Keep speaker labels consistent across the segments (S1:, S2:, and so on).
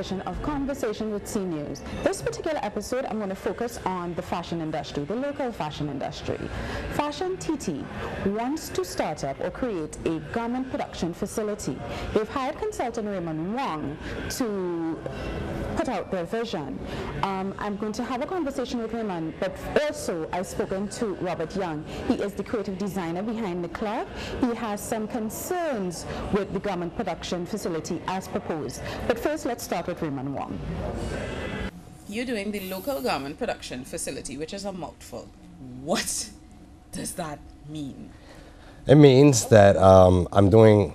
S1: edition of Conversation with CNEWS. This particular episode, I'm going to focus on the fashion industry, the local fashion industry. Fashion TT wants to start up or create a garment production facility. They've hired consultant Raymond Wong to put out their vision. Um, I'm going to have a conversation with Raymond, but also I've spoken to Robert Young. He is the creative designer behind the Cloth. He has some concerns with the garment production facility as proposed. But first, let's start with Raymond Wong.
S2: You're doing the local garment production facility, which is a mouthful. What does that mean?
S3: It means that um, I'm doing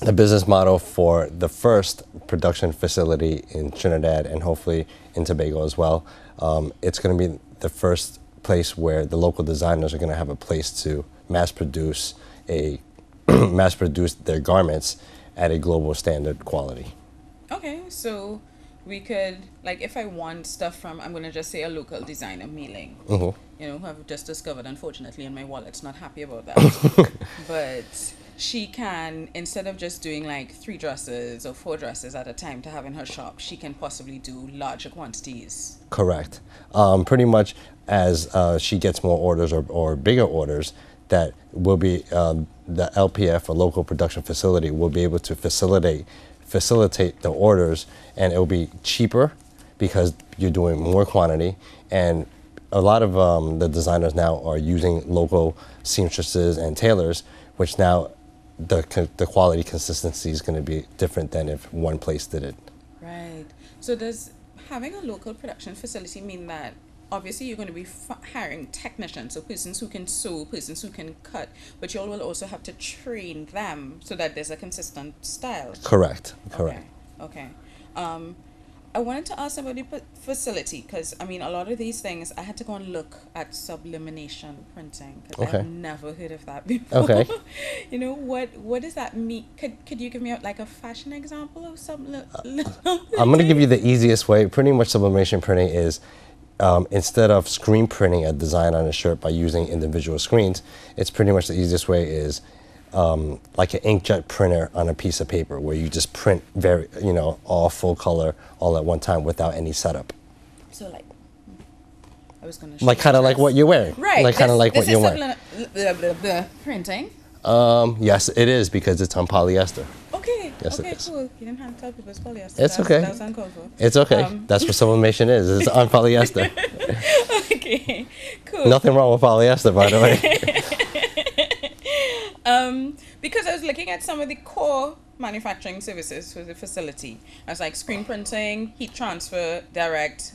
S3: the business model for the first production facility in Trinidad and hopefully in Tobago as well. Um, it's going to be the first place where the local designers are going to have a place to mass produce a mass produce their garments at a global standard quality.
S2: Okay, so we could like if I want stuff from I'm gonna just say a local designer Meiling.
S3: Mhm.
S2: You know, who I've just discovered unfortunately in my wallet's not happy about that. but she can instead of just doing like three dresses or four dresses at a time to have in her shop, she can possibly do larger quantities.
S3: Correct. Um, pretty much as uh, she gets more orders or, or bigger orders, that will be um, the LPF, or local production facility, will be able to facilitate facilitate the orders, and it will be cheaper because you're doing more quantity. And a lot of um, the designers now are using local seamstresses and tailors, which now the the quality consistency is going to be different than if one place did it.
S2: Right. So does having a local production facility mean that obviously you're going to be f- hiring technicians, so persons who can sew, persons who can cut, but you all will also have to train them so that there's a consistent style.
S3: Correct. Correct.
S2: Okay. Okay. Um, I wanted to ask about the facility because I mean a lot of these things I had to go and look at sublimination printing because
S3: Okay.
S2: I've never heard of that before.
S3: Okay.
S2: you know what what does that mean? Could could you give me a, like a fashion example of sublim?
S3: I'm going to give you the easiest way. Pretty much sublimation printing is um, instead of screen printing a design on a shirt by using individual screens, it's pretty much the easiest way is um, like an inkjet printer on a piece of paper where you just print very, you know, all full color all at one time without any setup.
S2: So like, I was gonna.
S3: Like kind of like what you're wearing.
S2: Right.
S3: Like kind of like what you're wearing.
S2: sublim- blah, blah, blah, printing.
S3: Um, yes, it is because it's on polyester.
S2: Okay.
S3: Yes, it
S2: okay.
S3: is.
S2: Cool. You didn't have to tell people it's polyester.
S3: It's
S2: That's-
S3: okay.
S2: That was uncalled for.
S3: It's okay.
S2: Um,
S3: That's what sublimation is. It's on polyester.
S2: okay. Cool.
S3: Nothing wrong with polyester, by the way.
S2: Um, because I was looking at some of the core manufacturing services for the facility. Was like screen printing, heat transfer, direct,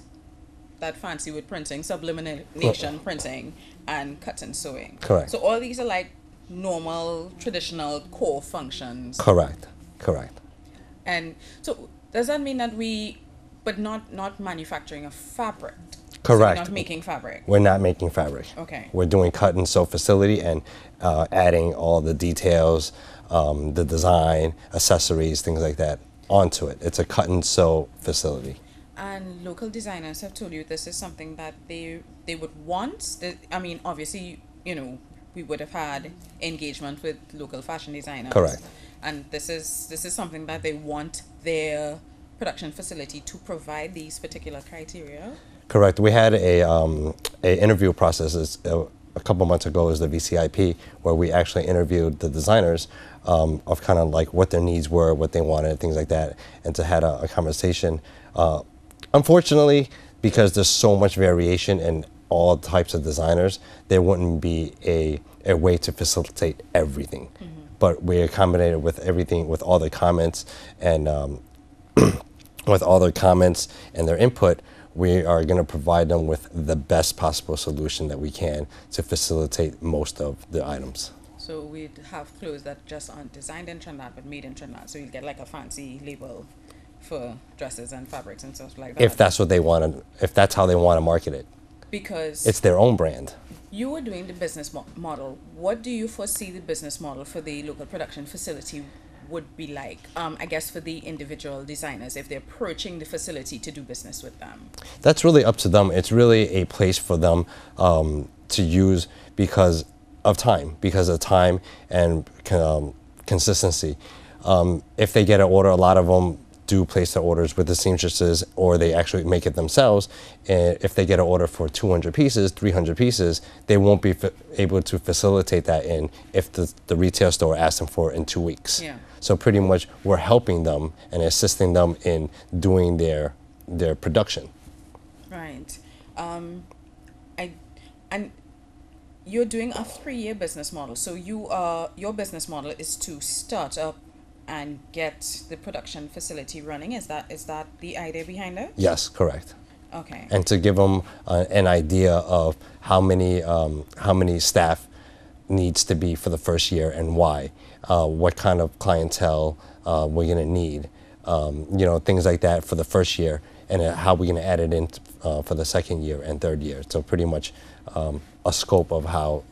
S2: that fancy with printing, sublimination printing, and cut and sewing.
S3: Correct.
S2: So all these are like normal, traditional core functions.
S3: Correct. Correct.
S2: And so does that mean that we, but not not manufacturing a fabric? So
S3: Correct.
S2: we're not making fabric.
S3: We're not making fabric.
S2: Okay.
S3: We're doing cut and sew facility and uh, adding all the details, um, the design, accessories, things like that onto it. It's a cut and sew facility.
S2: And local designers have told you this is something that they they would want. That- I mean, obviously, you know, we would have had engagement with local fashion designers.
S3: Correct.
S2: And this is this is something that they want their production facility to provide these particular criteria.
S3: Correct. We had a, um, a interview process is, uh, a couple months ago is the VCIP where we actually interviewed the designers um, of kind of like what their needs were, what they wanted, things like that, and to had a, a conversation. Uh, unfortunately, because there's so much variation in all types of designers, there wouldn't be a, a way to facilitate everything. But we accommodated with everything, with all the comments and um, with all their comments and their input, we are going to provide them with the best possible solution that we can to facilitate most of the items.
S2: So we'd have clothes that just aren't designed in Trinidad but made in Trinidad. So you'll get like a fancy label for dresses and fabrics and stuff like that.
S3: If that's what they want to, if that's how they want to market it,
S2: because
S3: it's their own brand.
S2: You are doing the business mo- model. What do you foresee the business model for the local production facility would be like? Um, I guess for the individual designers, if they're approaching the facility to do business with them.
S3: That's really up to them. It's really a place for them um, to use because of time, because of time and um, consistency. Um, if they get an order, a lot of them do place their orders with the seamstresses or they actually make it themselves. And if they get an order for 200 pieces, 300 pieces, they won't be able to facilitate that in if the, the retail store asks them for it in two weeks.
S2: Yeah.
S3: So pretty much we're helping them and assisting them in doing their their production.
S2: Right. Um, I and you're doing a three-year business model. So you are your business model is to start up and get the production facility running. Is that is that the idea behind it?
S3: Yes, correct.
S2: Okay.
S3: and to give them uh, an idea of how many um, how many staff needs to be for the first year and why, uh, what kind of clientele uh, we're going to need, um, you know, things like that for the first year, and uh, how we're going to add it in uh, for the second year and third year. So pretty much um, a scope of how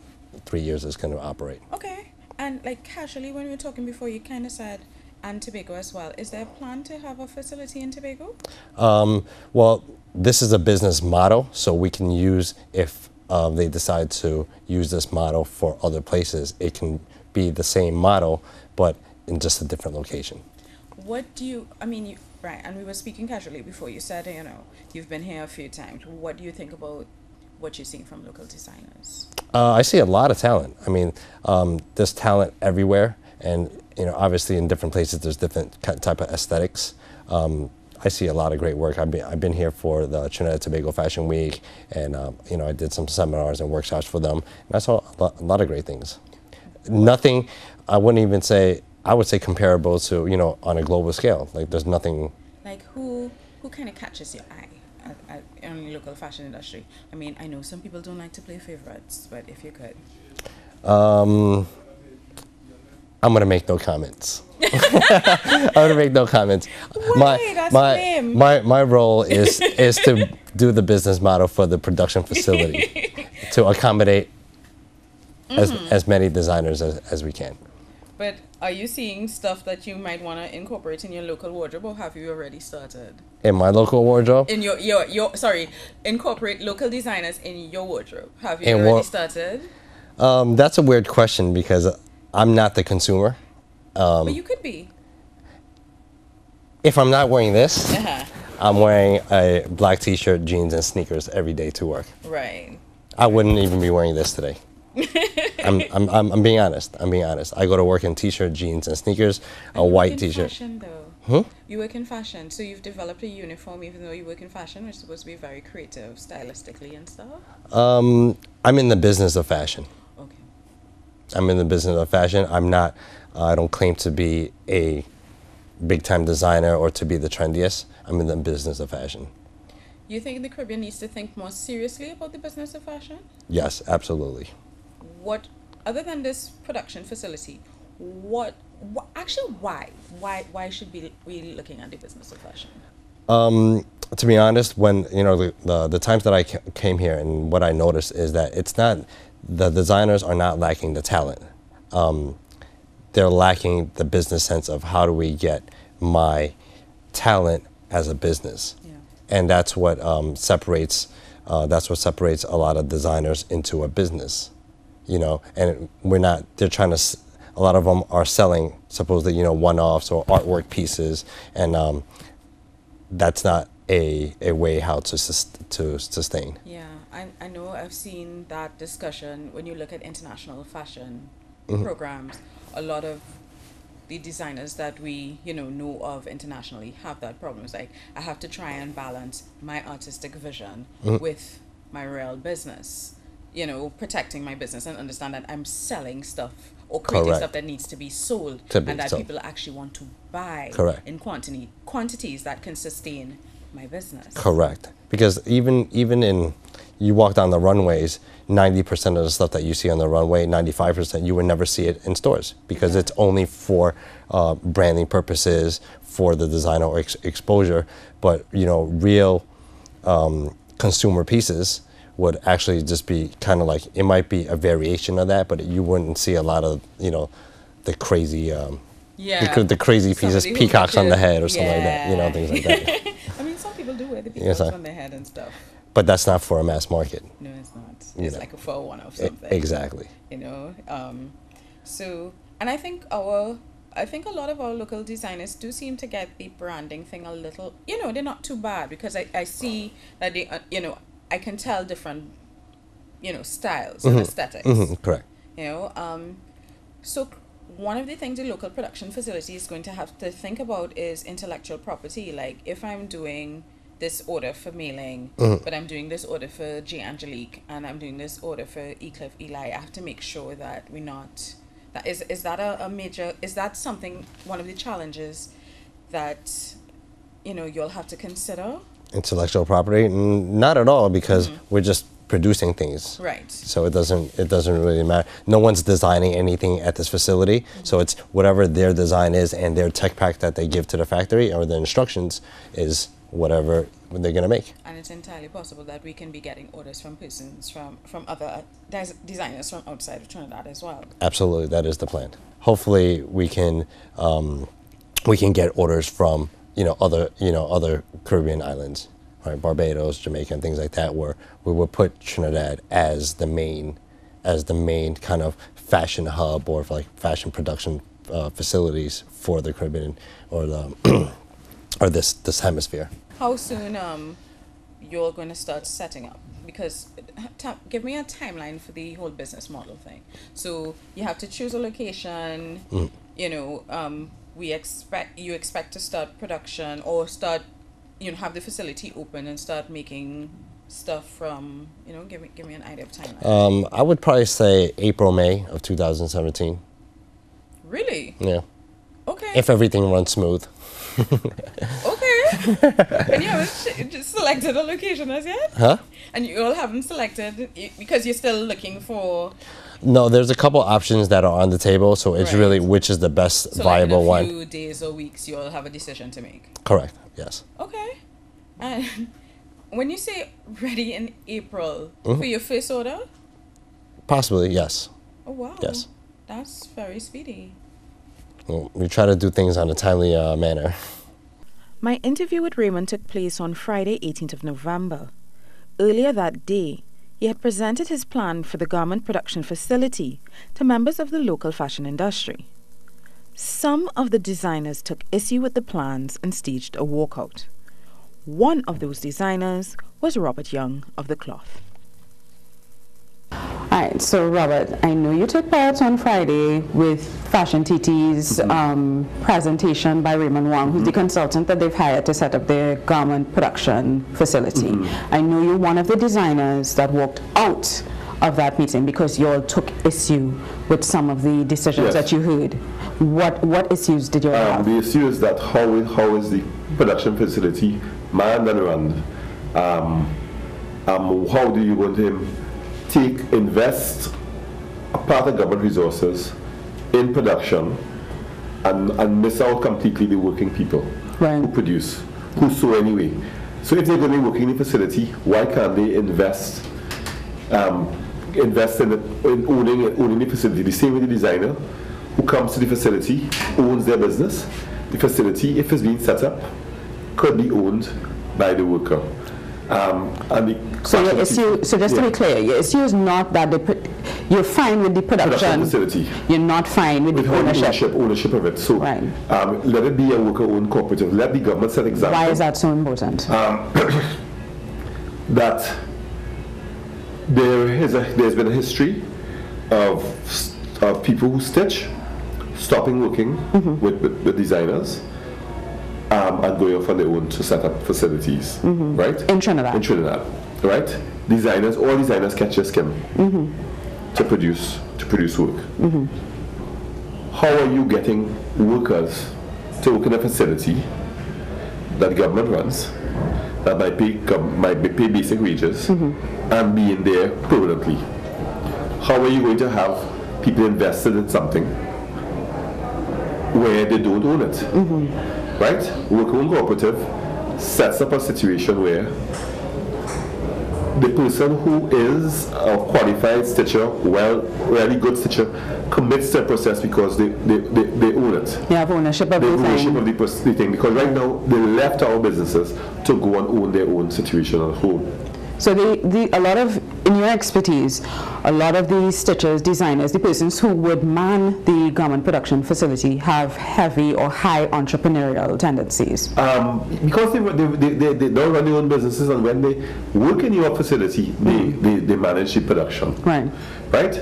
S3: three years is going to operate.
S2: Okay. And like casually, when we were talking before, you kind of said and Tobago as well. Is there a plan to have a facility in Tobago?
S3: Um, well, this is a business model, so we can use if uh, they decide to use this model for other places. It can be the same model, but in just a different location.
S2: What do you? I mean, you right? And we were speaking casually before. You said you know you've been here a few times. What do you think about what you're seeing from local designers?
S3: Uh, I see a lot of talent. I mean, um, there's talent everywhere, and you know, obviously in different places there's different type of aesthetics. Um, I see a lot of great work. I've been I've been here for the Trinidad and Tobago Fashion Week, and um, you know, I did some seminars and workshops for them, and I saw a lot, a lot of great things. Nothing, I wouldn't even say. I would say comparable to you know on a global scale. Like there's nothing.
S2: Like who who kind of catches your eye at, at, in the local fashion industry? I mean, I know some people don't like to play favorites, but if you could.
S3: Um, I'm gonna make no comments. I'm gonna make no comments.
S2: Why? That's
S3: my,
S2: lame.
S3: my my role is is to do the business model for the production facility to accommodate
S2: Mm-hmm.
S3: as many designers as, as we can.
S2: But are you seeing stuff that you might want to incorporate in your local wardrobe, or have you already started?
S3: In my local wardrobe,
S2: In your your your sorry, incorporate local designers in your wardrobe. Have you
S3: In
S2: already
S3: what-
S2: started?
S3: um, that's a weird question because I'm not the consumer. Um,
S2: but you could be.
S3: If I'm not wearing this,
S2: Uh-huh.
S3: I'm wearing a black T-shirt, jeans, and sneakers every day to work.
S2: Right.
S3: I wouldn't even be wearing this today. I'm, I'm, I'm, I'm being honest. I'm being honest. I go to work in t-shirt, jeans, and sneakers, a
S2: And
S3: white
S2: work in
S3: t-shirt.
S2: Fashion, though.
S3: Hmm?
S2: You work in fashion, so you've developed a uniform, even though you work in fashion, which is supposed to be very creative, stylistically and stuff.
S3: Um, I'm in the business of fashion.
S2: Okay.
S3: I'm in the business of fashion. I'm not. Uh, I don't claim to be a big-time designer or to be the trendiest. I'm in the business of fashion.
S2: You think the Caribbean needs to think more seriously about the business of fashion?
S3: Yes, absolutely.
S2: What, other than this production facility, what, wh- actually, why? Why, why should we be looking at the business of fashion?
S3: to be honest, when you know the, the, the times that I ca- came here and what I noticed is that it's not the designers are not lacking the talent. Um, they're lacking the business sense of how do we get my talent as a business,
S2: Yeah.
S3: and that's what um, separates. Uh, that's what separates a lot of designers into a business, you know. And we're not. They're trying to. a lot of them are selling supposedly, you know, one-offs or artwork pieces, and um, that's not a, a way how to sus- to sustain.
S2: Yeah, I, I know I've seen that discussion when you look at international fashion
S3: Mm-hmm.
S2: programs. A lot of the designers that we, you know, know of internationally have that problem. It's like I have to try and balance my artistic vision
S3: Mm-hmm.
S2: with my real business. You know, protecting my business and understand that I'm selling stuff or creating
S3: Correct.
S2: stuff that needs to be sold
S3: To be
S2: and that
S3: sold.
S2: people actually want to buy
S3: Correct.
S2: in quantity quantities that can sustain my business.
S3: Correct. Because even even in you walk down the runways, ninety percent of the stuff that you see on the runway, ninety five percent, you would never see it in stores because it's only for uh, branding purposes, for the designer or ex- exposure. But you know, real um, consumer pieces would actually just be kind of like it might be a variation of that, but you wouldn't see a lot of you know the crazy. Um,
S2: Yeah.
S3: the, the crazy pieces, peacocks on the head or something like that, you know, things like that.
S2: I mean, some people do wear the peacocks on their head and stuff.
S3: But that's not for a mass market.
S2: No, it's not.
S3: You
S2: It's
S3: know.
S2: like a for one of something.
S3: Exactly.
S2: You know. Um, so, and I think our I think a lot of our local designers do seem to get the branding thing a little, you know, they're not too bad because I, I see that they, uh, you know, I can tell different, you know, styles and aesthetics.
S3: Mhm, correct.
S2: You know, um, so one of the things a local production facility is going to have to think about is intellectual property. Like if I'm doing this order for Meiling, but I'm doing this order for J. Angelique and I'm doing this order for Ecliffe Eli, I have to make sure that we're not. That is is that a, a major? Is that something? One of the challenges that you know you'll have to consider.
S3: Intellectual property? Not at all, because we're just producing things.
S2: Right.
S3: So it doesn't it doesn't really matter. No one's designing anything at this facility. So it's whatever their design is and their tech pack that they give to the factory or the instructions is whatever they're gonna make.
S2: And it's entirely possible that we can be getting orders from persons from from other des- designers from outside of Trinidad as well.
S3: Absolutely, that is the plan. Hopefully, we can um, we can get orders from you know other you know other Caribbean islands, right? Barbados, Jamaica, and things like that, where we would put Trinidad as the main as the main kind of fashion hub or like fashion production uh, facilities for the Caribbean or the or this this hemisphere.
S2: How soon um you're going to start setting up? Because give me a timeline for the whole business model thing. So you have to choose a location. You know, um, we expect you expect to start production or start, you know, have the facility open and start making stuff from. You know, give me give me an idea of timeline.
S3: Um, I would probably say April May of 2017.
S2: really?
S3: Yeah,
S2: Okay.
S3: if everything runs smooth.
S2: okay. and you haven't just selected a location as yet?
S3: Huh?
S2: And you all haven't selected because you're still looking for
S3: No, there's a couple options that are on the table, so it's
S2: Right.
S3: really which is the best
S2: so
S3: viable
S2: like in a
S3: one.
S2: days or weeks you'll have a decision to make.
S3: Correct. Yes.
S2: Okay. And when you say ready in April
S3: Mm-hmm.
S2: for your first order,
S3: Possibly. Yes.
S2: oh wow.
S3: Yes.
S2: That's very speedy.
S3: Well, we try to do things on a timely uh, manner.
S1: My interview with Raymond took place on Friday, 18th of November. Earlier that day, he had presented his plan for the garment production facility to members of the local fashion industry. Some of the designers took issue with the plans and staged a walkout. One of those designers was Robert Young of the Cloth. All right, so Robert, I know you took part on Friday with Fashion TT's um, presentation by Raymond Wong, who's the consultant that they've hired to set up their garment production facility. I know you're one of the designers that walked out of that meeting because you all took issue with some of the decisions
S4: Yes.
S1: that you heard. What what issues did you
S4: Um,
S1: have?
S4: the issue is that how, is- how is the production facility manned and run? Um, um, how do you want him take, invest a part of government resources in production and, and miss out completely the working people
S1: Right.
S4: who produce, who sew anyway. So if they're going to be working in the facility, why can't they invest um, invest in, in owning owning the facility. The same with the designer who comes to the facility, owns their business. The facility, if it's being set up, could be owned by the worker. Um, and the
S1: So your issue, so just to be clear, your issue is not that the, pro- you're fine with the
S4: production facility.
S1: you're not fine with
S4: With
S1: the ownership.
S4: ownership, ownership of it. So
S1: Right.
S4: um, let it be a worker-owned cooperative. Let the government set example.
S1: Why is that so important?
S4: that there is a, there's been a history of, of people who stitch stopping working with, with, with designers um, and going off on their own to set up facilities, mm-hmm. right?
S1: In Trinidad.
S4: In Trinidad, right? Designers, all designers catch their skin mm-hmm. to produce to produce work. Mm-hmm. How are you getting workers to work in a facility that government runs, that might pay, might pay basic wages, and be in there permanently? How are you going to have people invested in something where they don't own it? Right? Worker-owned cooperative sets up a situation where the person who is a qualified stitcher, well, really good stitcher, commits to the process because they, they, they, they own it.
S1: They have ownership of
S4: The
S1: the
S4: ownership
S1: thing.
S4: of the, thing. Because right now, they left our businesses to go and own their own situation at home.
S1: So the, the, a lot of in your expertise, a lot of the stitchers, designers, the persons who would man the garment production facility have heavy or high entrepreneurial tendencies.
S4: Um, because they, they, they, they, they don't run their own businesses and when they work in your facility, they, they, they manage the production.
S1: Right.
S4: Right?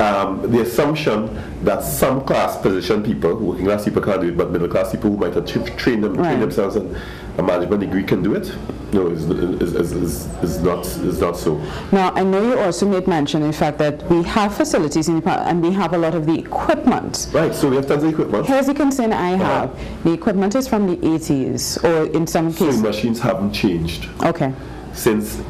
S4: Um, the assumption that some class position people, working class people can't do it, but middle class people who might have tra- trained, them,
S1: Right.
S4: trained themselves in a management degree can do it, no, is, is, is, is, not, is not so.
S1: Now, I know you also made mention, in fact, that we have facilities in the, pa- and we have a lot of the equipment.
S4: Right, so we have tons of equipment.
S1: Here's the concern I
S4: Uh-huh.
S1: have. The equipment is from the 80s, or in some
S4: Sewing
S1: cases.
S4: machines haven't changed
S1: Okay.
S4: since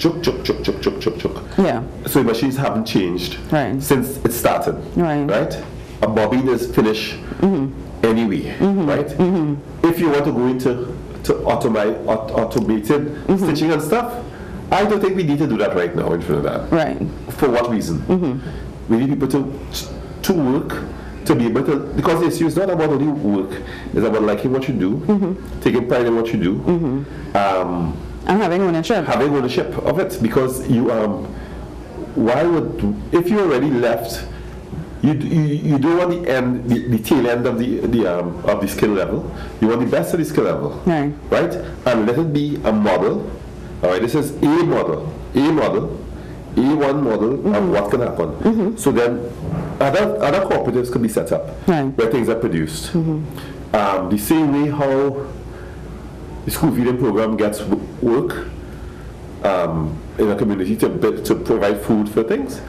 S4: chuk chuk chuk chuk chuk chuk chuk.
S1: Yeah.
S4: Sewing machines haven't changed
S1: Right.
S4: since it started.
S1: Right.
S4: Right? A bobbin is finished Mhm. anyway. Mhm. Right? Mhm. If you want to go into to automate, aut- automated stitching and stuff, I don't think we need to do that right now in Trinidad.
S1: Right.
S4: For what reason? Mhm. We need people to to work to be able to because the issue is not about only work, it's about liking what you do, taking pride in what you do, um,
S1: And having ownership.
S4: having ownership of it. Because you um, why would if you already left, you, you, you don't want the end the, the tail end of the the um, of the skill level. You want the best of the skill level,
S1: Right.
S4: right? And let it be a model. All right, this is a model, a model, a one model of what can happen. So then, other other cooperatives can be set up
S1: Right.
S4: where things are produced. Um, the same way how the school feeding program gets work um, in a community to, to provide food for things.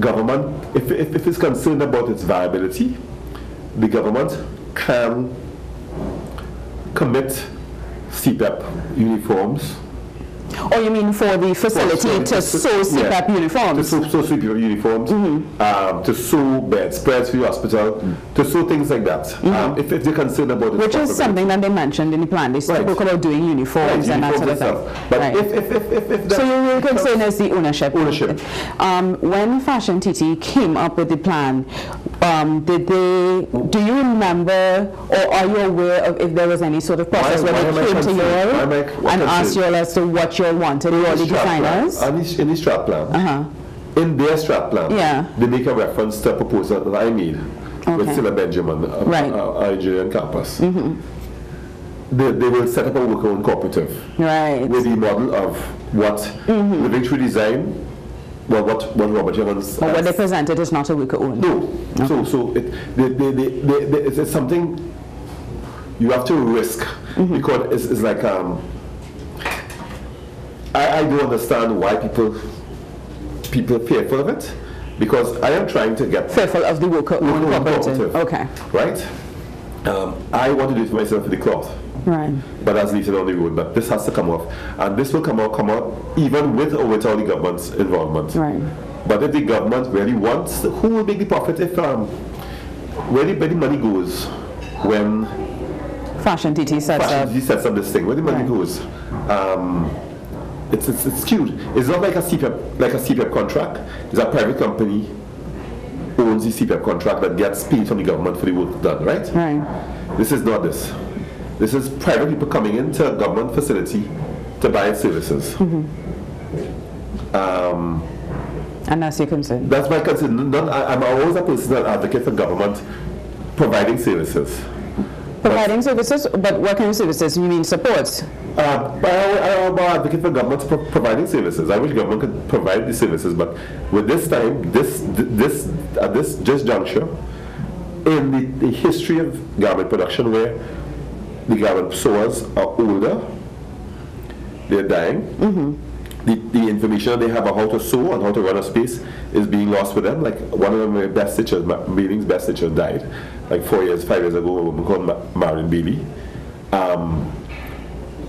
S4: Government, if, if, if it's concerned about its viability, the government can commit CEPEP uniforms.
S1: Or you mean for the facility to sew CEPEP
S4: Yeah. To
S1: uniforms?
S4: sew, sew CEPEP uniforms, um, to sew bed spreads for your hospital, to sew things like that. Um, if, if they're concerned about
S1: Which is something that they mentioned in the plan. They
S4: Right.
S1: spoke about doing uniforms
S4: Right,
S1: and that sort of thing.
S4: stuff. But
S1: Right.
S4: if, if, if, if, if
S1: So your real concern is the ownership.
S4: Ownership.
S1: Um, when Fashion TT came up with the plan, um, did they? Do you remember, or are you aware of if there was any sort of process
S4: Why-
S1: when
S4: why
S1: they came to you
S4: Why am I- what
S1: and asked you all as to what you wanted, all the
S4: plan,
S1: designers?
S4: the- in the strat plan,
S1: Uh-huh.
S4: in their strat plan,
S1: Yeah.
S4: they make a reference to a proposal that I made with
S1: Okay.
S4: Silla Benjamin, a,
S1: Right. Mm-hmm.
S4: a, a engineering campus. They, they will set up a worker-owned cooperative
S1: Right.
S4: with the model of what
S1: Mm-hmm.
S4: living through design, well, what, what Robert Jevons
S1: But what
S4: has-
S1: they presented is not a worker owned.
S4: No. So, so it, they, they, they, they, it's, it's something you have to risk because it's, it's like um, I, I don't understand why people people are fearful of it because I am trying to get
S1: Fearful of the worker owned
S4: worker-owned
S1: cooperative. Okay.
S4: right. Um, I want to do it for myself for the cloth
S1: Right.
S4: but that's leaving on the road. But this has to come off, and this will come out, come out even with or without the government's involvement.
S1: Right.
S4: But if the government really wants, who will make the profit if um, where the, where the money goes when
S1: Fashion TT sets up.
S4: Fashion sets up this thing? Where the money
S1: Right.
S4: goes? Um, it's, it's, it's skewed. It's not like a CEPEP like a CEPEP contract. It's a private company owns the CEPEP contract that gets paid from the government for the work done, right?
S1: Right.
S4: This is not this. This is private people coming into a government facility to buy services.
S1: And that's your concern.
S4: That's my concern. None, I, I'm always a personal advocate for government providing services.
S1: Providing services, but what kind of services? You mean supports?
S4: Uh, but I, I'm advocate for government pro- providing services. I wish government could provide the services, but with this time, this, this, at this just juncture, in the, the history of garment production, where the garment sewers are older, they're dying. The, the information they have on how to sew and how to run a space is being lost with them. Like one of my best stitchers, Ma- Bailey's best stitcher, died like four years, five years ago. A woman called Ma- Marion Bailey. Um,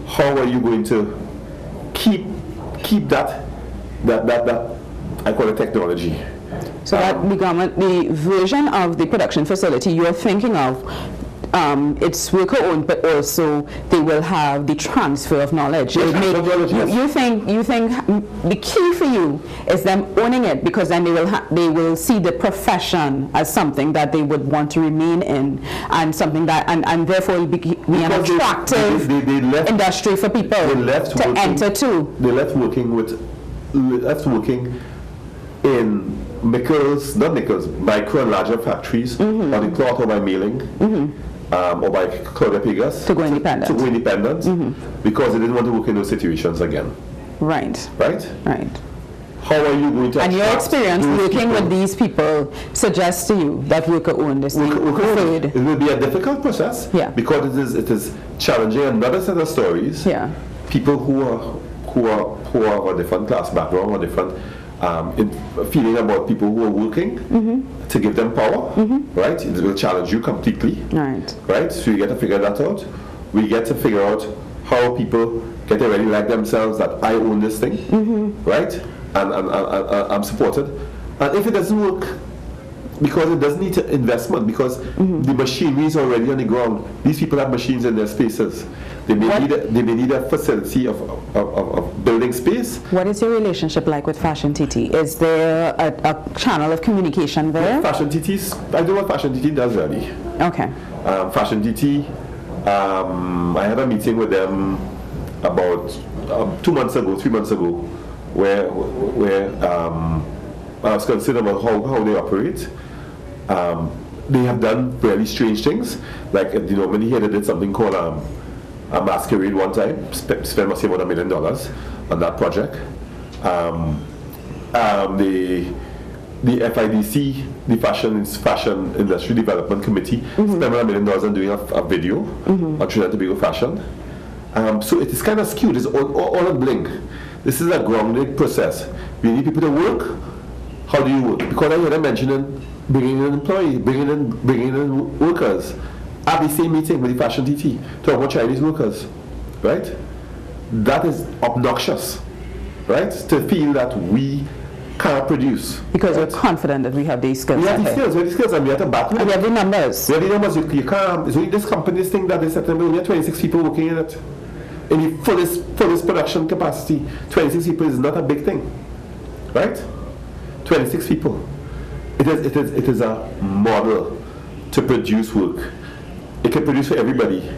S4: how are you going to keep keep that that that, that I call it technology?
S1: So that the government, the version of the production facility you're thinking of, um, it's worker owned, but also they will have the transfer of knowledge.
S4: Yes,
S1: may-
S4: knowledge,
S1: you,
S4: yes.
S1: you think you think mm, the key for you is them owning it because then they will ha- they will see the profession as something that they would want to remain in and something that and, and therefore it'll be, be an attractive
S4: they- they- they left-
S1: industry for people to
S4: working-
S1: enter to.
S4: They left working with left working in Nichols, not Nichols, micro and larger factories
S1: Mm-hmm.
S4: on the cloth or by Meiling, um, or by Claudia Pegus.
S1: To go independent. Mm-hmm.
S4: To go independent, because they didn't want to work in those situations again,
S1: Right,
S4: right?
S1: right.
S4: How are you going to
S1: And your experience working
S4: people?
S1: with these people suggests to you that worker owned is the
S4: Worker- worker owned.
S1: preferred.
S4: It will be a difficult process
S1: Yeah.
S4: because it is it is challenging another set of stories.
S1: Yeah.
S4: People who are who are who are of a different class background or different um, in, feeling about people who are working
S1: Mm-hmm.
S4: to give them power, right? It will challenge you completely,
S1: Right.
S4: right? So you get to figure that out. We get to figure out how people get to really like themselves that I own this thing,
S1: Mm-hmm.
S4: right? And, and, and, and, and I'm supported. And if it doesn't work, because it doesn't need investment because
S1: Mm-hmm.
S4: the machinery is already on the ground. These people have machines in their spaces. They may
S1: What-
S4: need a, they may need a facility of, of, of, of building space.
S1: What is your relationship like with Fashion TT? Is there a, a channel of communication there?
S4: Fashion TTs, I know what Fashion TT does really.
S1: Okay.
S4: Um, Fashion TT, um, I had a meeting with them about um, two months ago, three months ago, where where um, I was concerned about how, how they operate. Um, they have done really strange things. Like, you know, many here they did something called um, a masquerade one time, spent, spent must about a million dollars on that project. Um, um, the the FIDC, the Fashion Fashion Industry Development Committee, spent about a million dollars on doing a, a video on Trinidad and Tobago fashion. Um, so it is kind of skewed. It's all, all, all a blink. This is a grounded process. We need people to work. How do you work? Because I heard them mentioning bringing in employees, bringing in bringing in workers at the same meeting with the Fashion TT talking about Chinese workers, right? That is obnoxious, right? To feel that we can't produce.
S1: Because
S4: we're
S1: confident that we have these skills.
S4: we have these skills, we have these skills, and we have to battle.
S1: And we have the numbers.
S4: We have the numbers, you, you can't, only this company, this thing that they said, we have 26 people working in it. In the fullest, fullest production capacity, 26 people is not a big thing, right? 26 people. It is, it is, it is a model to produce work. It can produce for everybody,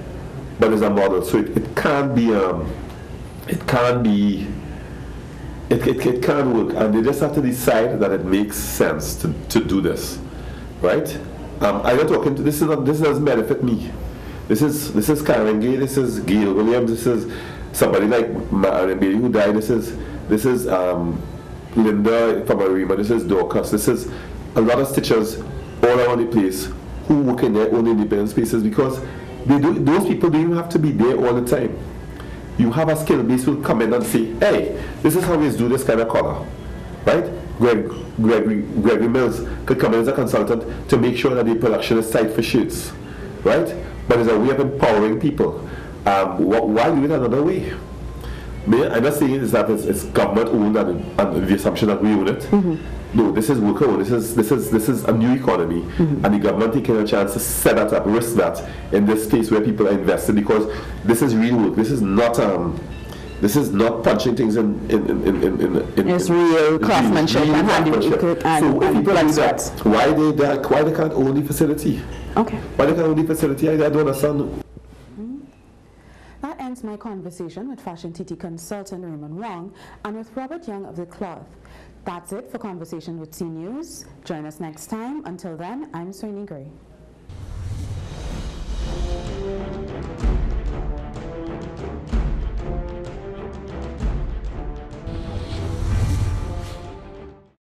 S4: but it's a model, so it, it can't be, um, it can't be, it, it, it can't work, and they just have to decide that it makes sense to, to do this, right? Um, I'm not talking to this is not this doesn't benefit me. This is this is Karen Gay, this is Gail Williams, this is somebody like Marion Bailey who died. This is this is um, Linda from Arima. This is Dorcas. This is a lot of stitchers all around the place who work in their own independent spaces because do, those people don't even have to be there all the time you have a skill base who come in and say, hey, this is how we do this kind of color. Right? Greg, Gregory, Gregory Mills could come in as a consultant to make sure that the production is tight for shoots. Right? But it's a way of empowering people. Um, wh- why do it another way? I'm not saying is that it's, it's government owned and, and the assumption that we own it. No, this is worker owned. This is this is this is a new economy, and the government taking a chance to set that up, risk that in this space where people are invested because this is real work. This is not um, this is not punching things in in in in in. in,
S1: It's real craftsmanship and handiwork
S4: craftsmanship.
S1: and-
S4: so
S1: and
S4: people do that, why they, they why they can't own the facility?
S1: Okay.
S4: Why they can't own the facility? I, I don't understand.
S1: That ends my conversation with Fashion TT consultant Raymond Wong and with Robert Young of The Cloth. That's it for Conversation with News. Join us next time. Until then, I'm Soyini Gray.